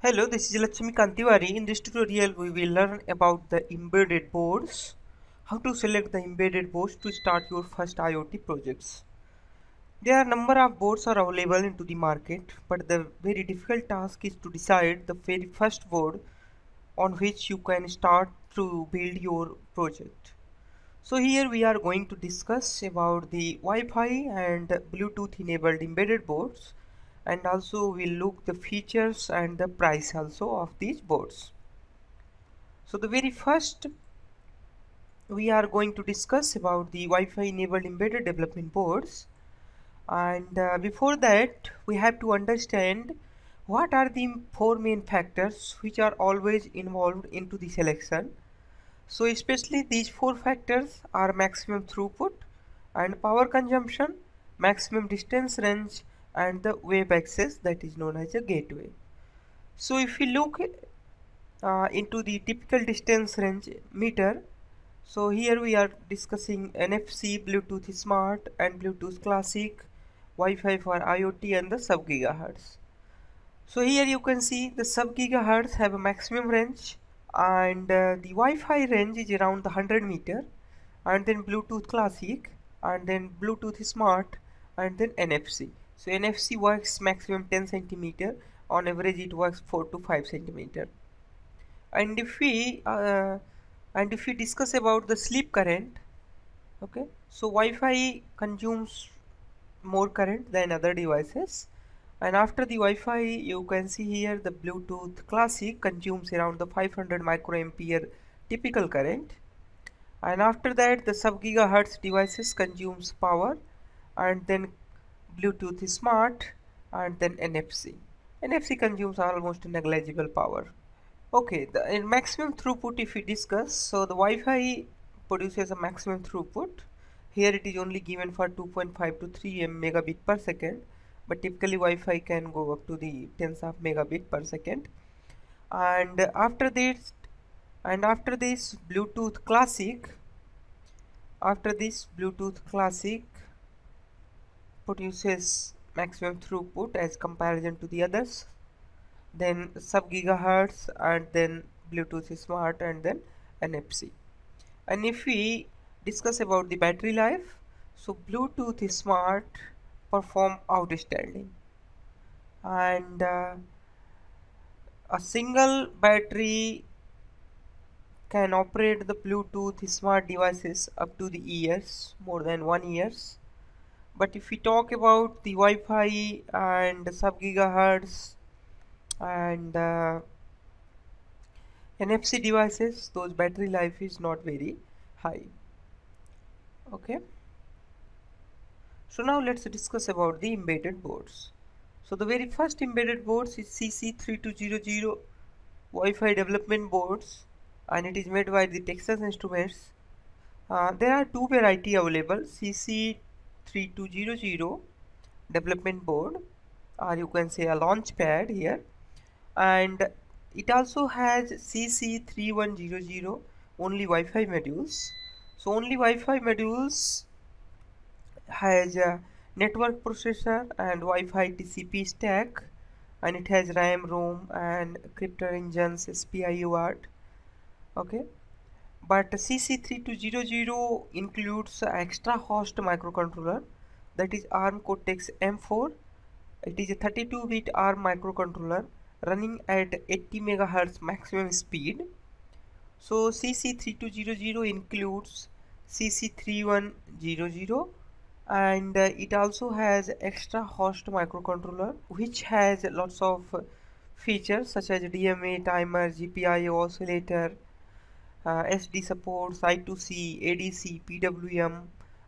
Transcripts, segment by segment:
Hello, this is Laxmi Kant Tiwari. In this tutorial, we will learn about the embedded boards, how to select the embedded boards to start your first IoT projects. There are number of boards are available into the market, but the very difficult task is to decide the very first board on which you can start to build your project. So here we are going to discuss about the Wi-Fi and Bluetooth enabled embedded boards and also we'll look the features and the price also of these boards. So the very first we are going to discuss about the Wi-Fi enabled embedded development boards and uh, before that we have to understand what are the four main factors which are always involved into the selection so especially these four factors are maximum throughput and power consumption maximum distance range and the web access that is known as a gateway so if we look uh, into the typical distance range meter so here we are discussing NFC, Bluetooth Smart and Bluetooth Classic, Wi-Fi for IoT and the sub gigahertz. So here you can see the sub gigahertz have a maximum range and uh, the Wi-Fi range is around the 100 meter and then Bluetooth Classic and then Bluetooth Smart and then NFC. So NFC works maximum 10 centimeter on average it works 4 to 5 centimeter. And if we uh, and if we discuss about the sleep current okay so Wi-Fi consumes more current than other devices. And after the Wi-Fi you can see here the Bluetooth Classic consumes around the 500 microampere typical current. And after that the sub gigahertz devices consumes power. And then Bluetooth is Smart and then NFC NFC consumes almost negligible power Okay, the in maximum throughput if we discuss, so the Wi-Fi produces a maximum throughput. Here it is only given for 2.5 to 3 megabit per second, but typically Wi-Fi can go up to the tens of megabit per second. And after this, and after this Bluetooth Classic, after this Bluetooth Classic produces maximum throughput as comparison to the others. Then sub gigahertz and then Bluetooth smart and then NFC and if we discuss about the battery life so Bluetooth smart perform outstanding. And uh, a single battery can operate the Bluetooth smart devices up to the years more than one years but if we talk about the Wi-Fi and sub gigahertz and uh, NFC devices those battery life is not very high. Okay? So now let's discuss about the embedded boards. So the very first embedded boards is CC3200 Wi-Fi development boards and it is made by the Texas Instruments. Uh, there are two variety available CC3200 development board. Or you can say a launch pad here. And it also has CC3100 only Wi-Fi modules. So only Wi-Fi modules has a network processor and Wi-Fi TCP stack. And it has RAM, ROM and crypto engines, SPI UART okay but CC3200 includes extra host microcontroller that is ARM Cortex M4 it is a 32 bit ARM microcontroller running at 80 MHz maximum speed. So CC3200 includes CC3100 and uh, it also has extra host microcontroller which has lots of features such as DMA timer GPIO oscillator uh, SD supports I2C ADC PWM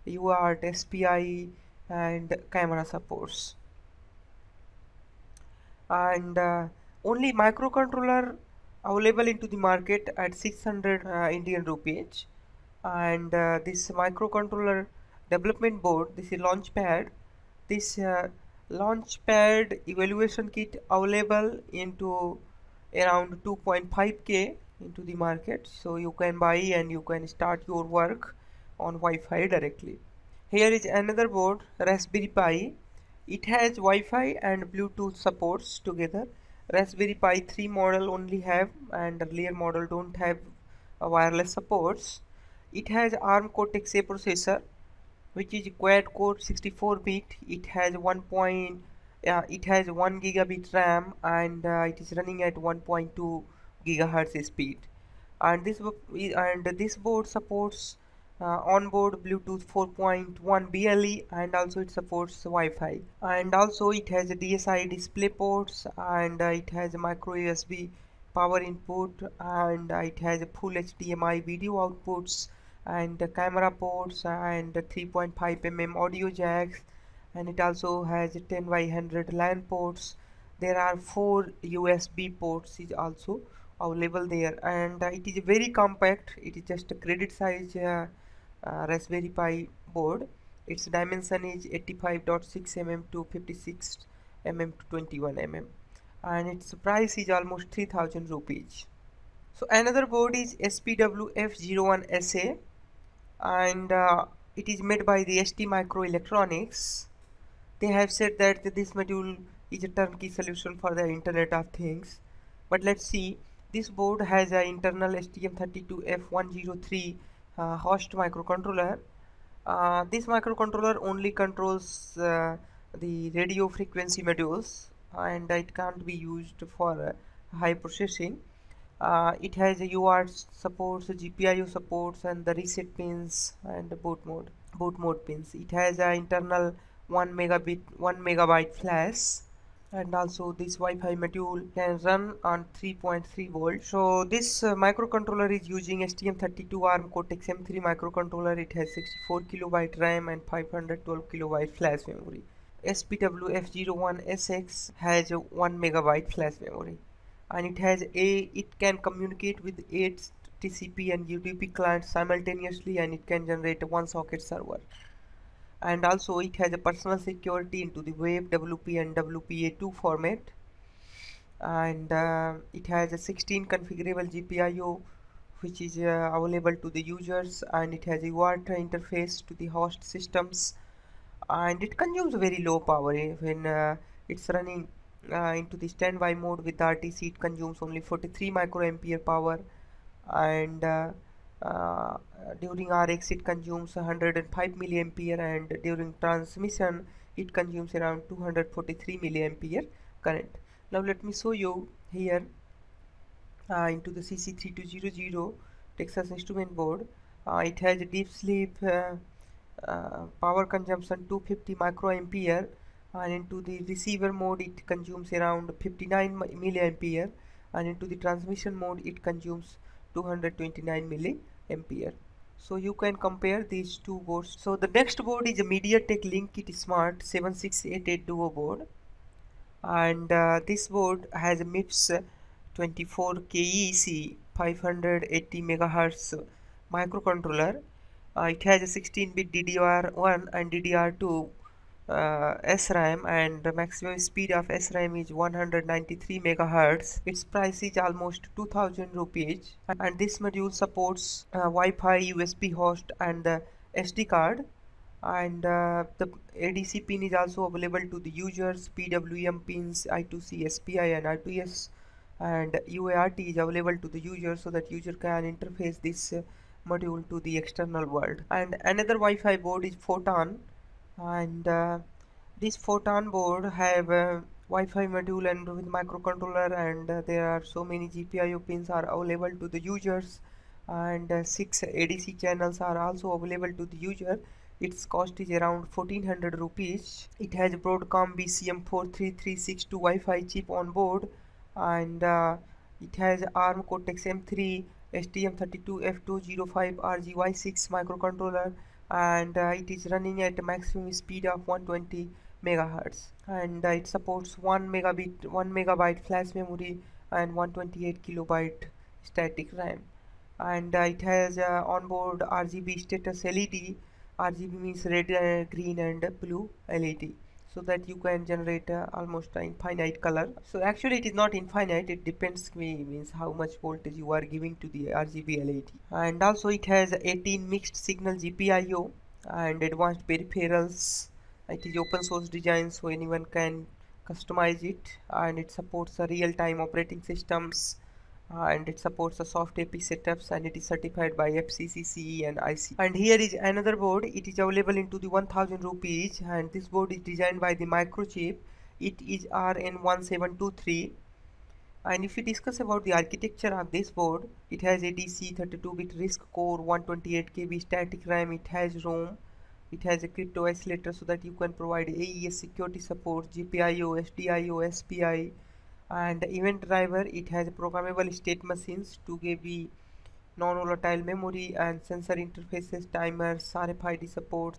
UART SPI and camera supports. And uh, only microcontroller available into the market at 600 uh, Indian rupees. And uh, this microcontroller development board this is launchpad. This uh, launchpad evaluation kit available into around 2.5k into the market so you can buy and you can start your work on Wi-Fi directly here is another board Raspberry Pi it has Wi-Fi and Bluetooth supports together Raspberry Pi 3 model only have and earlier model don't have wireless supports. It has ARM Cortex-A processor which is quad core 64 bit. It has 1. Point, uh, it has 1 gigabit RAM and uh, it is running at 1.2 gigahertz speed. And this and this board supports uh, onboard Bluetooth 4.1 BLE and also it supports Wi-Fi. And also it has a DSI display ports and uh, it has a micro USB power input and uh, it has a full HDMI video outputs and camera ports and 3.5 mm audio jacks. And it also has 10 by 100 LAN ports. There are four USB ports is also available there. And uh, it is very compact. It is just a credit size uh, uh, Raspberry Pi board. Its dimension is 85.6 mm to 56 mm to 21 mm and its price is almost 3000 rupees. So another board is SPWF01SA and uh, it is made by the ST Microelectronics. They have said that this module is a turnkey solution for the internet of things. But let's see this board has an internal STM32F103 uh, host microcontroller. Uh, this microcontroller only controls uh, the radio frequency modules and it can't be used for high processing. Uh, it has a UART supports GPIO supports and the reset pins and the boot mode boot mode pins. It has an internal 1 megabit 1 megabyte flash and also this Wi-Fi module can run on 3.3 volt So this uh, microcontroller is using STM32 ARM Cortex M3 microcontroller. It has 64 kilobyte RAM and 512 kilobyte flash memory. SPWF01SX has a 1 megabyte flash memory and it has a it can communicate with 8 TCP and UDP clients simultaneously and it can generate one socket server and also it has a personal security into the web WP and WPA2 format. And uh, it has a 16 configurable GPIO which is uh, available to the users and it has a UART interface to the host systems. And it consumes very low power when uh, it's running uh, into the standby mode with RTC it consumes only 43 microampere power. And uh, during RX it consumes 105 milliampere and during transmission it consumes around 243 milliampere current. Now let me show you here uh, into the CC3200 Texas Instrument board. Uh, it has deep sleep uh, uh, power consumption 250 microampere and into the receiver mode it consumes around 59 milliampere and into the transmission mode it consumes 229 milliampere so you can compare these two boards. So the next board is a MediaTek LinkIt Smart. 7688 Duo board. And uh, this board has a MIPS 24 KEC 580 megahertz microcontroller. Uh, it has a 16-bit DDR1 and DDR2 uh, SRAM and the maximum speed of SRAM is 193 megahertz. Its price is almost 2000 rupees. And this module supports uh, Wi-Fi, USB host and the SD card. And uh, the ADC pin is also available to the users, PWM pins, I2C, SPI and I2S and UART is available to the user so that user can interface this uh, module to the external world. And another Wi-Fi board is Photon and uh, this photon board have a Wi-Fi module and with microcontroller and uh, there are so many GPIO pins are available to the users. And uh, six ADC channels are also available to the user. Its cost is around 1400 rupees. It has Broadcom BCM43362 Wi-Fi chip on board. And uh, it has ARM Cortex M3 STM32F205 RGY6 microcontroller and uh, it is running at maximum speed of 120 megahertz. And uh, it supports 1 megabit 1 megabyte flash memory and 128 kilobyte static RAM. And uh, it has uh, onboard RGB status LED RGB means red green and blue LED so that you can generate uh, almost infinite color. So actually it is not infinite. It depends means how much voltage you are giving to the RGB LED and also it has 18 mixed signal GPIO and advanced peripherals. It is open source design so anyone can customize it and it supports the real-time operating systems uh, and it supports the soft AP setups and it is certified by FCCCE and IC. And here is another board. It is available into the 1000 rupees and this board is designed by the Microchip. It is RN1723 and if we discuss about the architecture of this board it has ADC 32-bit RISC core 128 KB static RAM it has ROM it has a crypto oscillator so that you can provide AES security support GPIO SDIO SPI and event driver it has programmable state machines 2 GB non-volatile memory and sensor interfaces timers RFID support.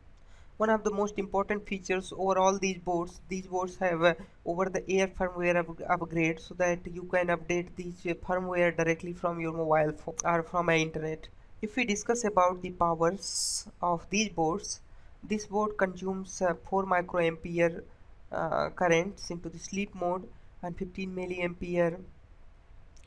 One of the most important features over all these boards these boards have uh, over the air firmware up upgrade so that you can update these uh, firmware directly from your mobile phone or from a internet. If we discuss about the powers of these boards this board consumes uh, 4 microampere uh, currents into the sleep mode and 15 milliampere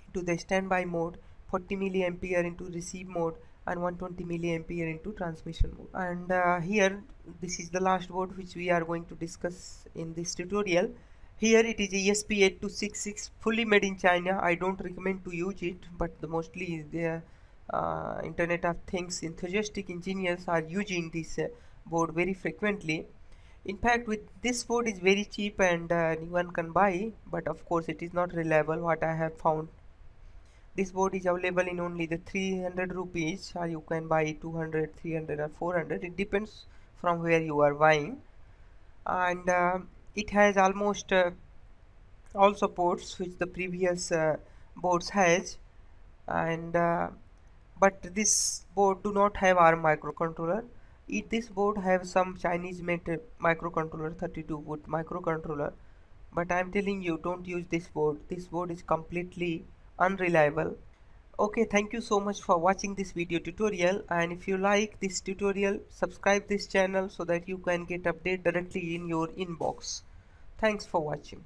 into the standby mode 40 milliampere into receive mode and 120 milliampere into transmission mode. And uh, here this is the last board which we are going to discuss in this tutorial. Here it is ESP8266 fully made in China. I don't recommend to use it but the mostly the uh, internet of things enthusiastic engineers are using this uh, board very frequently in fact with this board is very cheap and uh, anyone can buy but of course it is not reliable what I have found. This board is available in only the 300 rupees or you can buy 200 300 or 400 it depends from where you are buying. And uh, it has almost uh, all supports which the previous uh, boards has. And uh, but this board do not have ARM microcontroller it, this board have some Chinese made microcontroller 32 bit microcontroller. But I'm telling you don't use this board this board is completely unreliable. Okay thank you so much for watching this video tutorial. And if you like this tutorial subscribe this channel so that you can get update directly in your inbox. Thanks for watching